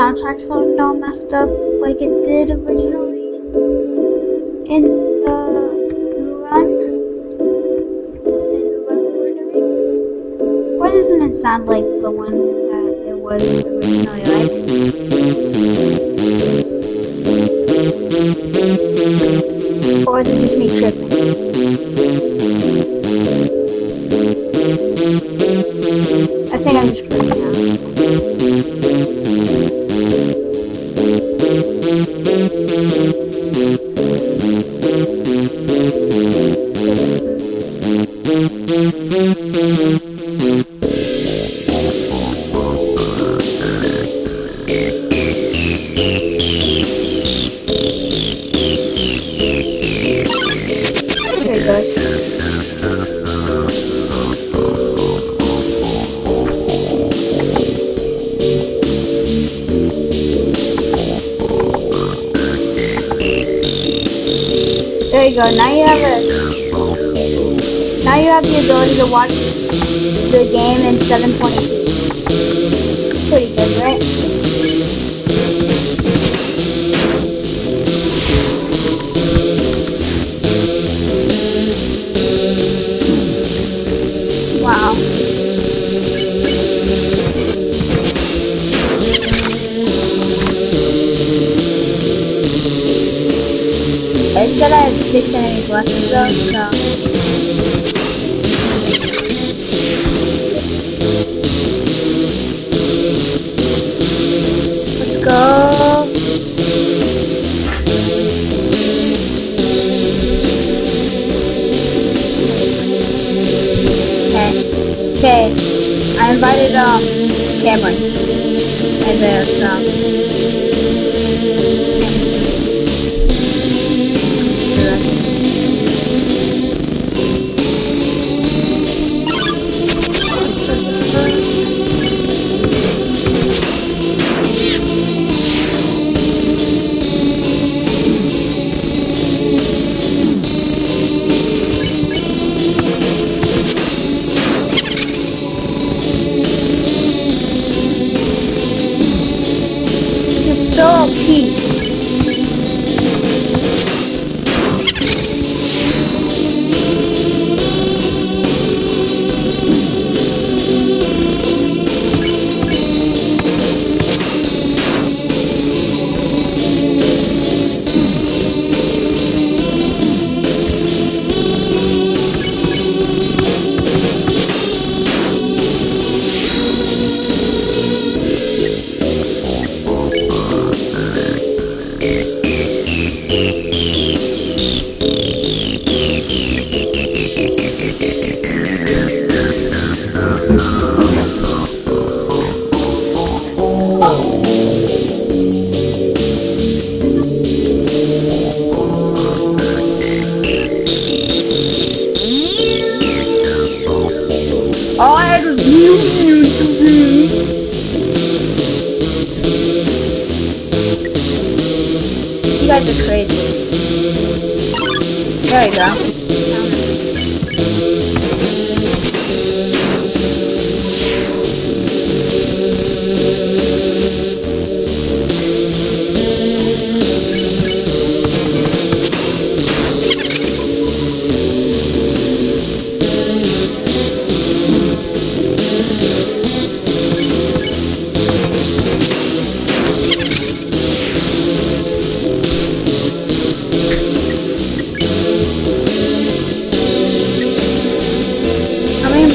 why isn't the soundtrack song all messed up like it did originally in the run? In the run doesn't it sound like six enemies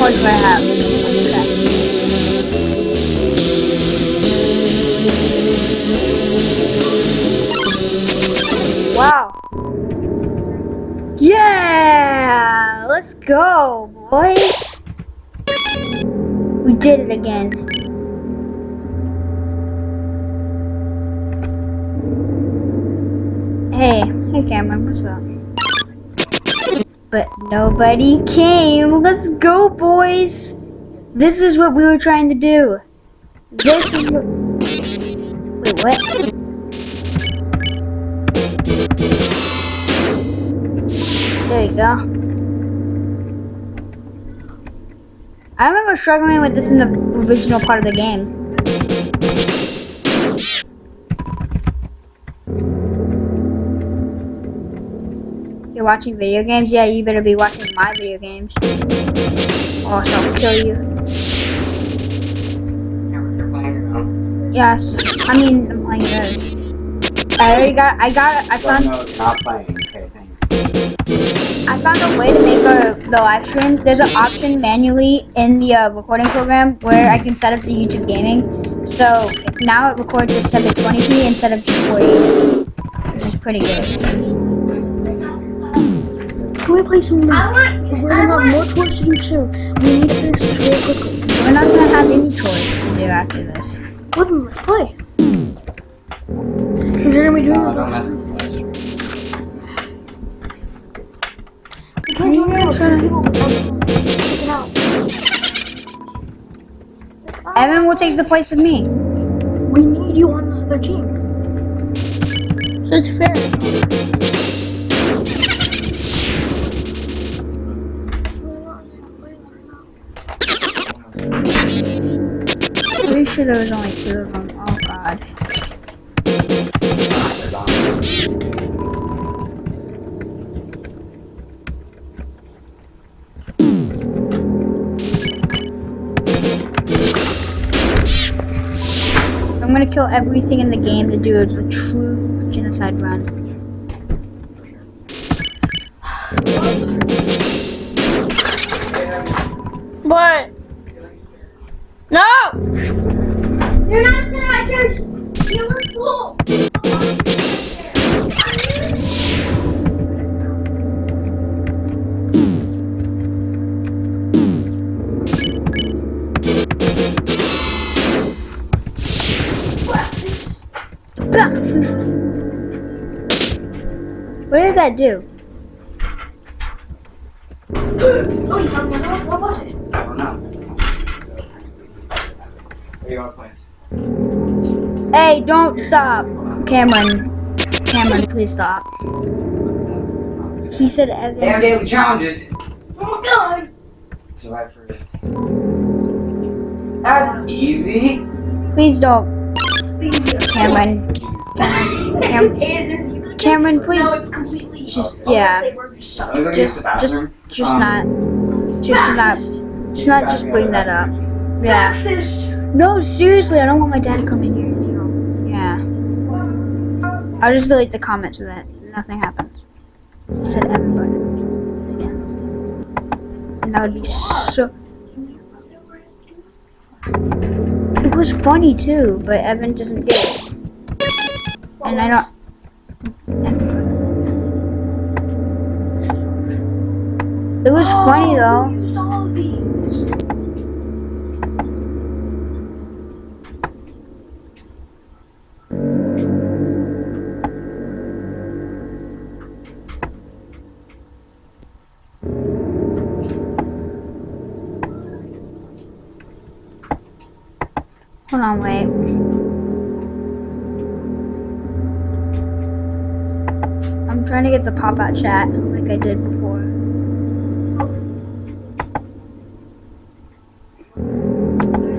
Do I have? Wow. Yeah! Let's go, boys! We did it again. Hey, hey Cameron, what's up? Nobody came. Let's go, boys! This is what we were trying to do. This is what... Wait, what? There you go. I remember struggling with this in the original part of the game. You're watching video games? Yeah, you better be watching my video games. Or else I'll kill you. You're playing your own. Yes. I mean, I'm playing yours. I already got, I got, I found, no, not playing. Okay, thanks. I found a way to make a, the live stream. There's an option manually in the uh, recording program where I can set it to YouTube gaming. So now it records at 720p instead of just 480, which is pretty good. Can we play some more? I want. We're gonna have want. more chores to do soon. We need to finish this really quickly. We're not gonna have any chores to do after this. Well then, let's play. Because you're gonna be doing No, the don't mess with Slash. Can you guys try people check it out? Evan will take the place of me. We need you on the other team. So it's fair. Sure there was only two of them. Oh god. I'm gonna kill everything in the game to do a true genocide run. What that do? Oh, you found another one? What was it? I don't know. So, you want to play? Hey, don't stop. Cameron. Cameron, please stop. He said Damn Evan. daily challenges. Oh my god. Survive first. That's easy. Please don't. Please do. Cameron. Cam- Is there- you could- Cameron, please. No, it's completely. Just, Oh, yeah. just stuck. Let me go use Just, just, bathroom. just Um, not, just not, just not just bring that up. Yeah. No, seriously, I don't want my dad to come in here. Yeah. I'll just delete the comment so that nothing happens. Said Evan Button again. And that would be so. It was funny too, but Evan doesn't get it. And I don't. It was funny though. Hold on, wait. I'm trying to get the pop out chat like I did before.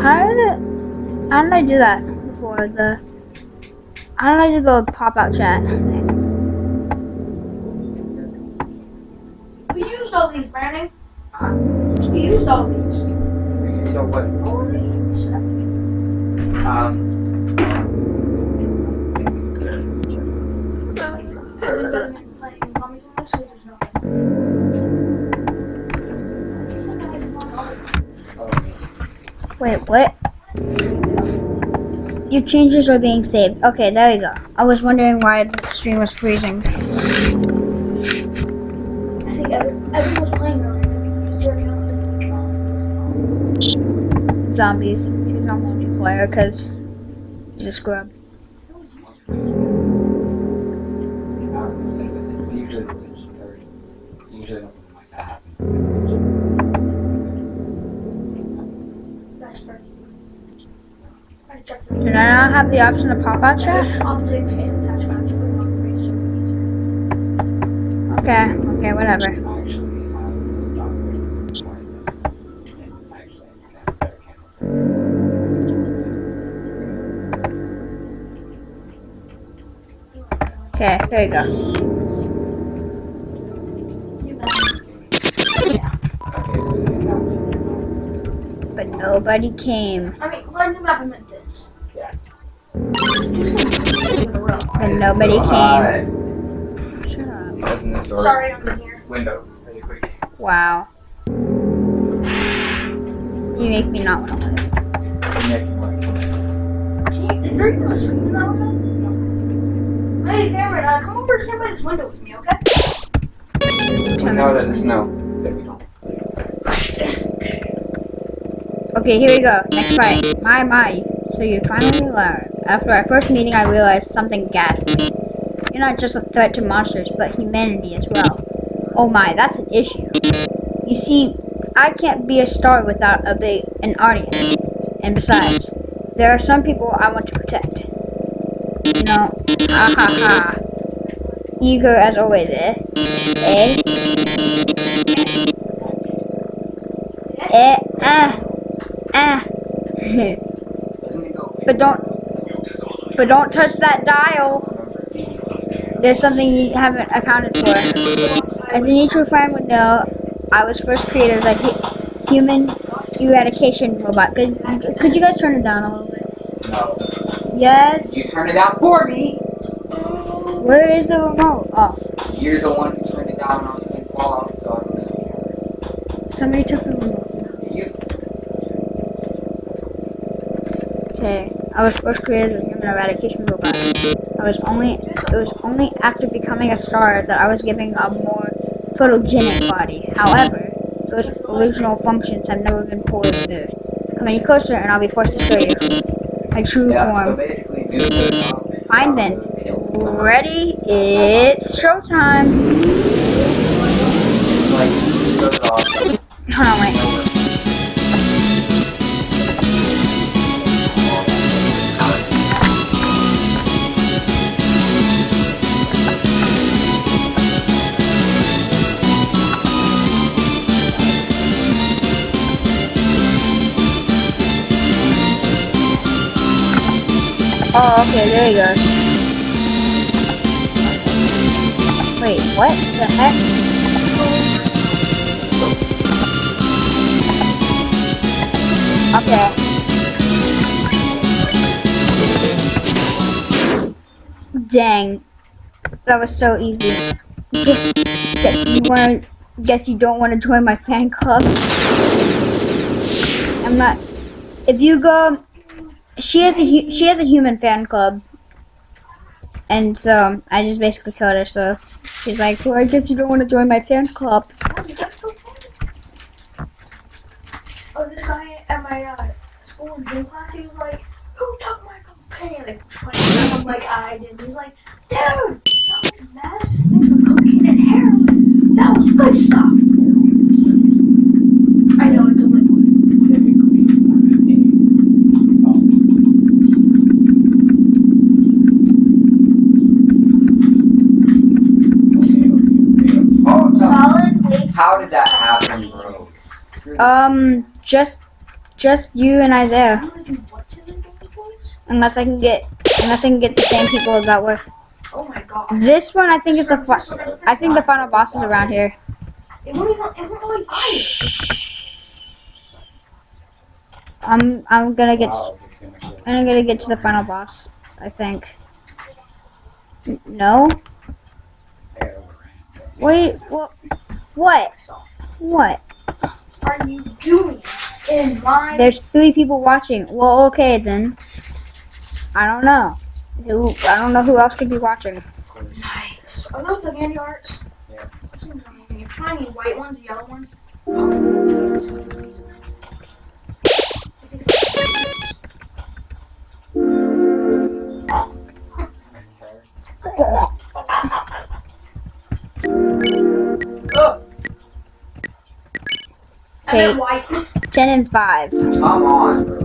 How did it? How did I do that before the? How did I do the pop out chat thing? We used all these, Brandon. Huh? We used all these. So what? All these. Um, Wait, what? Your changes are being saved. Okay, there we go. I was wondering why the stream was freezing. I think every, everyone was playing earlier because during the Zombies. She's on multiplayer because he's a scrub. it's, it's usually usually have the option to pop out trash? Okay, okay, whatever. Okay, there you go. nobody came. I mean, but It's nobody came. hot. Shut up. Open this door. Sorry, I'm in here. Window, really quick. Wow. You make me not want to live. Nick, like, Can you, is there even a screen in that window? Hey, Cameron, uh, come over and stand by this window with me, okay? Look out at the snow. There we go. Okay, here we go. Next fight. My, my. So you finally learn. After our first meeting, I realized something ghastly. You're not just a threat to monsters, but humanity as well. Oh my, that's an issue. You see, I can't be a star without a big an audience. And besides, there are some people I want to protect. You know, ha ha ha. Eager as always, eh? Eh? Eh? Ah. Ah. But don't- but don't touch that dial. There's something you haven't accounted for. As any true fan would know, I was first created as a human eradication robot. Could, could you guys turn it down a little bit? No. Yes. You turn it out for me. Where is the remote? Oh, You're the one who turned it down on in Fallout, so I don't care. somebody took the remote. You. Okay. I was first created as a human eradication robot. I was only it was only after becoming a star that I was given a more photogenic body. However, those original functions have never been fully removed. Come any closer and I'll be forced to show you my true Yeah, form. basically, do the um, Fine then. Ready? It's showtime. Like, goes off. Hold on, wait. Oh, okay, there you go. Wait, what the heck? Okay. Dang. That was so easy. Guess, guess you wanna guess you don't wanna join my fan club. I'm not if you go she has a she has a human fan club. And so I just basically killed her so she's like, Well I guess you don't wanna join my fan club. Oh, this guy at my uh, school in gym class, he was like, "Who took my cocaine?" Like, I'm like, "I did." He was like, "Dude, that was cocaine and heroin. That was good stuff." How did that happen, bro? Um just just you and Isaiah. How did you what to the game, boys? Unless I can get unless I can get the same people as that were Oh my god. this one I think is the fi- I think the final boss is around here. It won't even. It won't really buy it. I'm I'm gonna get Wow, okay, so much better. I'm gonna get to the final boss. I think. N- No. I got overran. Wait. What? What? What? Are you doing in my? There's three people watching. Well, okay then. I don't know. Who? I don't know who else could be watching. Nice. Are those the candy hearts? Yeah. Seems amazing. If I need white ones, yellow ones. It tastes like- Oh. Okay. meant Ten and five. Come on, bro.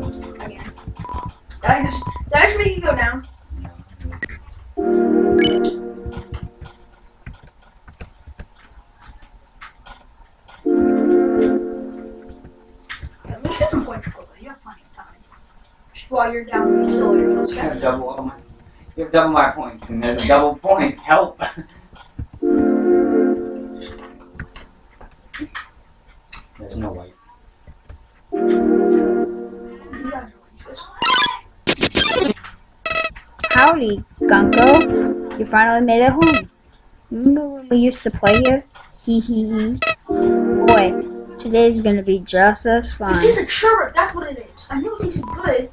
again. Did I just did I just make you go down? Yeah, let's get some points real quick. You have plenty of time. Just while you're down, you still your kills. Kind Okay? double up my. You have double my points, and there's a double points. Help! there's no white. You guys are racist. Howdy, Gunko. You finally made it home. Remember when we used to play here? Hee hee hee. Boy, today's gonna be just as fun. This fun. tastes like sherbet. That's what it is. I knew it tasted good.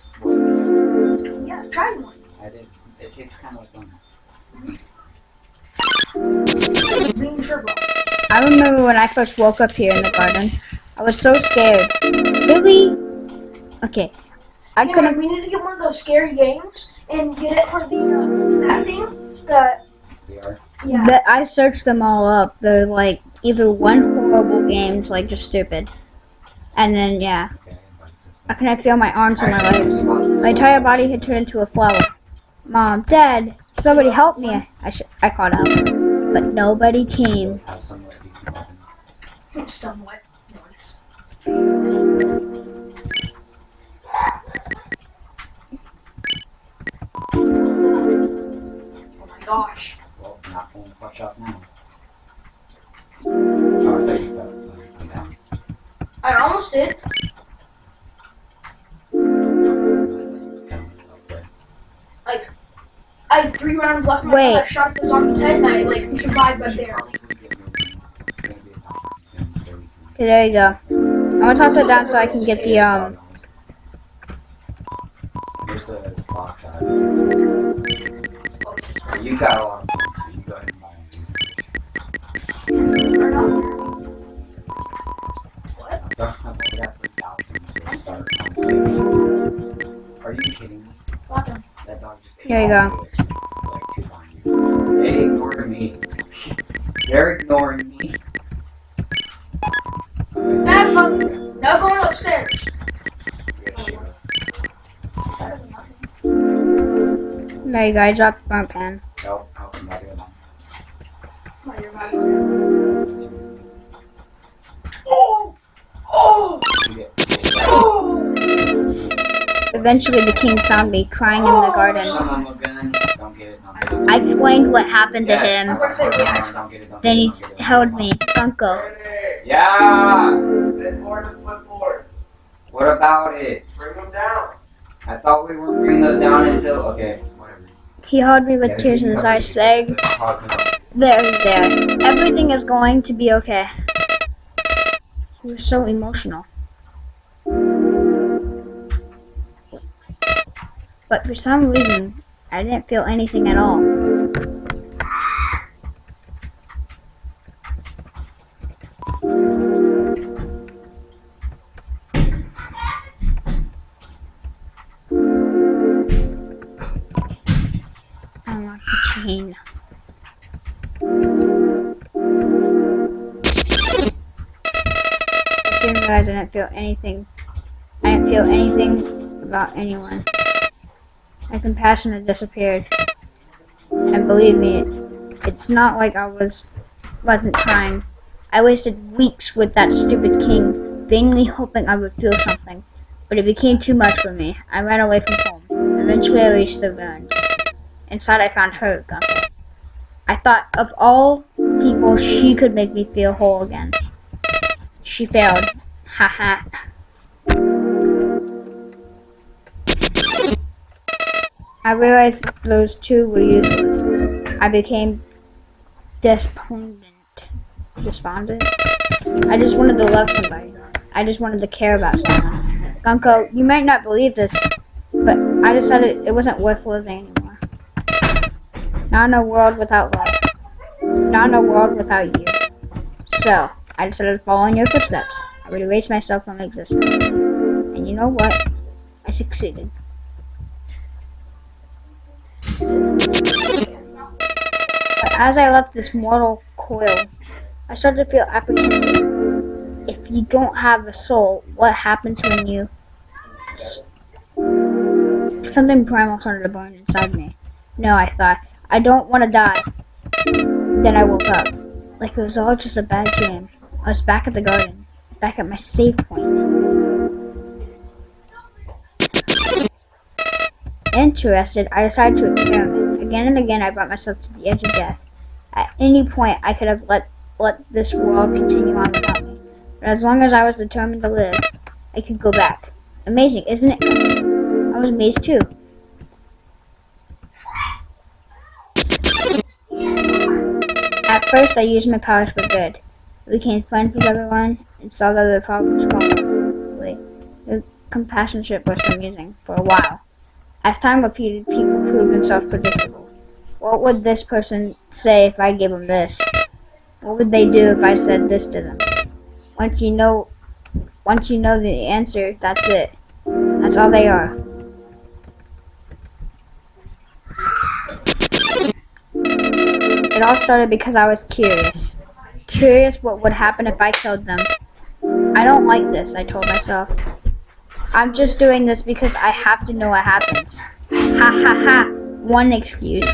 Yeah, try one. I did. It tastes kind of like lemon. Green sherbet. I remember when I first woke up here in the garden. I was so scared. Really? Okay. I Yeah, couldn't. we need to get one of those scary games and get it for the uh, that thing. The We yeah. But I searched them all up. They're like either one horrible games, like just stupid, and then yeah, Okay, but this I feel my arms and my legs. My entire body had turned into a flower. Mom, Dad, somebody help me! I sh- I called out, but nobody came. Have somewhat Oh gosh. Well, not pulling the clutch off now. Oh, I thought you got down. I almost did. Okay. I had three rounds left. and I shot at the zombie's head, and I like survived by We should there. probably get moving. It's gonna be a time soon, so we can- Okay, there you go. I'm gonna toss it down so I can get the um. Here's the box out. So you got a lot of points, so you go ahead and buy these. Or not. What? I thought I got 3,000 to start on 6. Are you kidding me? Lock him. That dog just ate Here you go. of it, Like two behind. They ignored me. They're ignoring No going upstairs. There you go. I dropped the burn pan. Nope, nope, I'm not doing that. Oh, you're bad luck. Oh! Oh! You get- you get- Oh! Eventually, the king found me crying in the garden. Someone look in. Don't get it, don't get it. I explained what happened to him. don't get don't get it, don't Then he don't get held me, Gunko. Yeah! Flipboard to flipboard. What about it? Bring them down. I thought we were bringing those down until. Okay, whatever. He held me with Yeah, tears in his eyes, it. saying, Pause it. There, there. Everything is going to be okay. He was so emotional. But for some reason, I didn't feel anything at all. Didn't feel anything. I didn't feel anything about anyone. My compassion had disappeared. And believe me, it's not like I was wasn't trying. I wasted weeks with that stupid king, vainly hoping I would feel something. But it became too much for me. I ran away from home. Eventually I reached the ruins. Inside I found her, Gunther. I thought of all people she could make me feel whole again. She failed. Haha. I realized those two were useless. I became despondent. Despondent? I just wanted to love somebody. I just wanted to care about someone. Gunko, you might not believe this, but I decided it wasn't worth living anymore. Not in a world without love. Not in a world without you. So, I decided to follow in your footsteps. I would erase myself from existence. And you know what? I succeeded. But as I left this mortal coil, I started to feel apprehensive. If you don't have a soul, what happens when you. Something primal started to burn inside me. No, I thought, I don't want to die. Then I woke up. Like it was all just a bad dream. I was back at the garden, back at my save point. Interested, I decided to experiment. Again and again, I brought myself to the edge of death. At any point, I could have let let this world continue on without me. But as long as I was determined to live, I could go back. Amazing, isn't it? I was amazed too. At first, I used my powers for good. I became friends with everyone and solved other problems flawlessly. The compassion ship was amusing for a while. As time repeated, people proved themselves predictable. What would this person say if I gave them this? What would they do if I said this to them? Once you know, once you know the answer, that's it. That's all they are. It all started because I was curious. Curious what would happen if I killed them. I don't like this, I told myself. I'm just doing this because I have to know what happens. Ha ha ha. One excuse.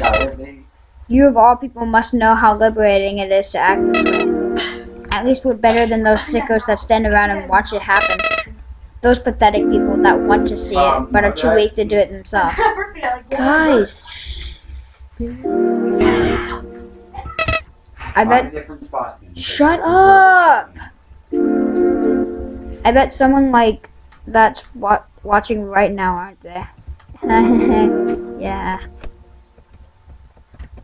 You of all people must know how liberating it is to act this way. At least we're better than those sickos that stand around and watch it happen. Those pathetic people that want to see it, but are too weak to do it themselves. Guys. I bet. different spot. then. Shut up! I bet someone like that's wa- watching right now, aren't they? yeah.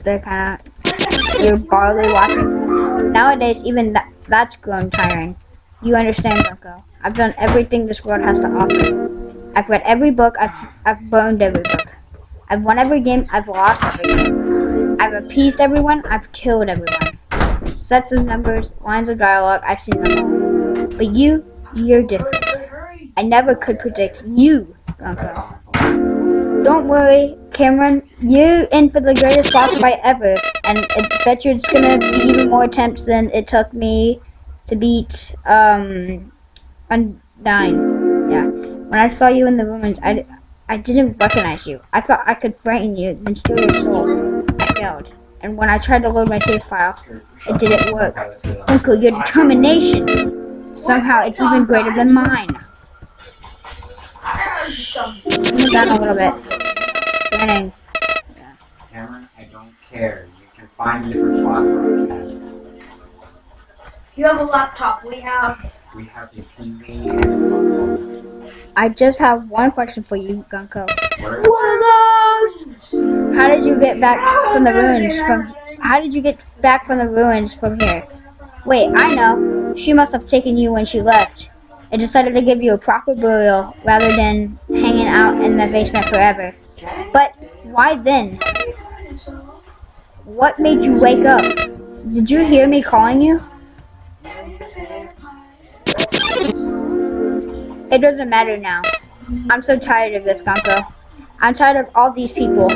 They're kind of. You're barely watching. Nowadays, even that that's grown tiring. You understand, Bunko. I've done everything this world has to offer. I've read every book. I've I've burned every book. I've won every game. I've lost every game. I've appeased everyone. I've killed everyone. Sets of numbers, lines of dialogue. I've seen them all. But you, you're different. I never could predict you, Bunko. Don't worry, Cameron. You're in for the greatest boss fight ever, and I bet you it's gonna be even more attempts than it took me to beat um Undyne. Yeah. When I saw you in the ruins, I, I didn't recognize you. I thought I could frighten you, then steal your soul. I failed. And when I tried to load my save file, it didn't work. Uncle, your determination. Somehow it's even greater than mine. Calm it down a little bit. Running. Cameron, I don't care. You can find a different spot for us. You have a laptop. We have. We have the TV and the. I just have one question for you, Gunko. One of those. How did you get back from the ruins from how did you get back from the ruins from here? Wait, I know. She must have taken you when she left. and decided to give you a proper burial rather than hanging out in the basement forever. But why then? What made you wake up? Did you hear me calling you? It doesn't matter now. I'm so tired of this, Gonko. I'm tired of all these people.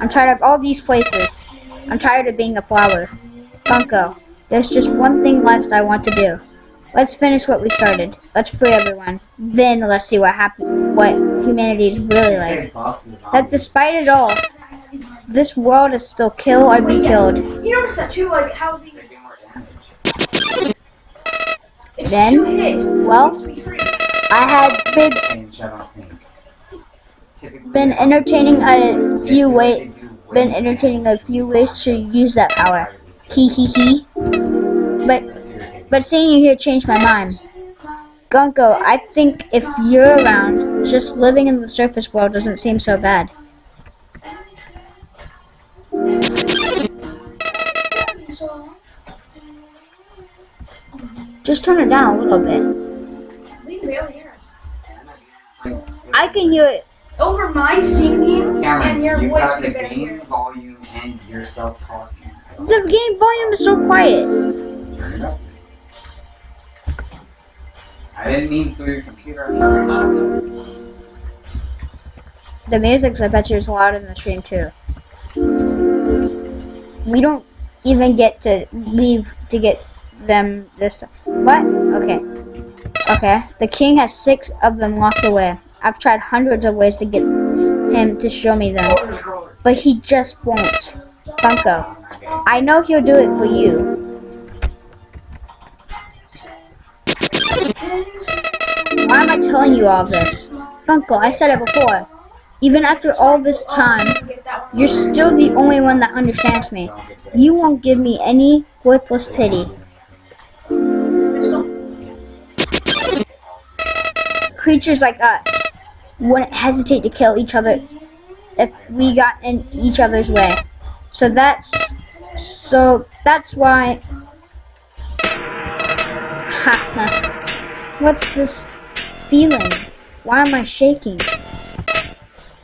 I'm tired of all these places. I'm tired of being a flower. Gonko, there's just one thing left I want to do. Let's finish what we started. Let's free everyone. Then let's see what happens. What humanity is really like. That despite it all, this world is still kill or be killed. You notice that too, like how the Then, well. I had been been entertaining a few way been entertaining a few ways to use that power. Hee hee hee. But but seeing you here changed my mind. Gunko, I think if you're around, just living in the surface world doesn't seem so bad. Just turn it down a little bit. We can barely hear it. I can hear it. Over my singing and your you voice, have the barely hear game volume and yourself talking. The game volume is so quiet. Turn it up. I didn't mean through your computer. The music's I bet you is loud in the stream too. We don't even get to leave to get them this time. What? Okay. Okay. The king has six of them locked away. I've tried hundreds of ways to get him to show me them, but he just won't. Funko, I know he'll do it for you. Why am I telling you all this? Funko, I said it before. Even after all this time, You're still the only one that understands me. You won't give me any worthless pity. Creatures like us wouldn't hesitate to kill each other if we got in each other's way. So that's so that's why What's this feeling? Why am I shaking?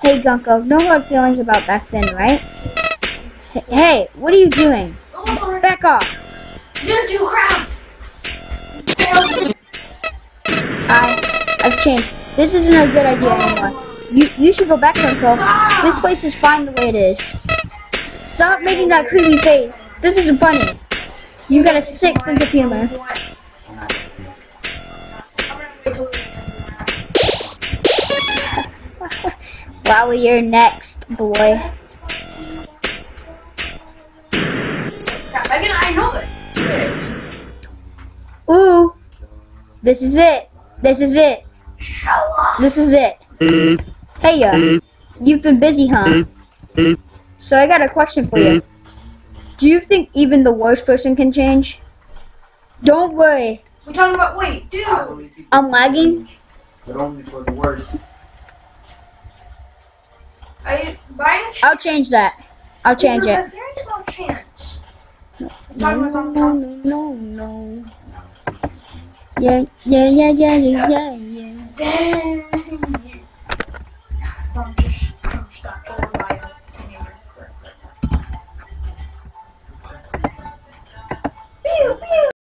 Hey Gunko, no hard feelings about back then, right? H- Hey, what are you doing? Oh, Back off! didn't do crap. I, I've changed. This isn't a good idea anymore. You, you should go back, Gunko. This place is fine the way it is. Stop making that creepy face. This isn't funny. You got a sick sense of humor. Wow, you're next, boy. Ooh, this is it. This is it. This is it. Hey, ya. You've been busy, huh? So I got a question for you. Mm-hmm. Do you think even the worst person can change? Don't worry. We're talking about, wait, dude. I believe people I'm lagging. But only for the worst. I, by any chance, I'll change that. I'll change it. There is no chance. No, Talking about no, Donald Trump. no, no. Yeah, yeah, yeah, yeah, yeah, yeah, yeah. Dang.